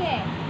Okay.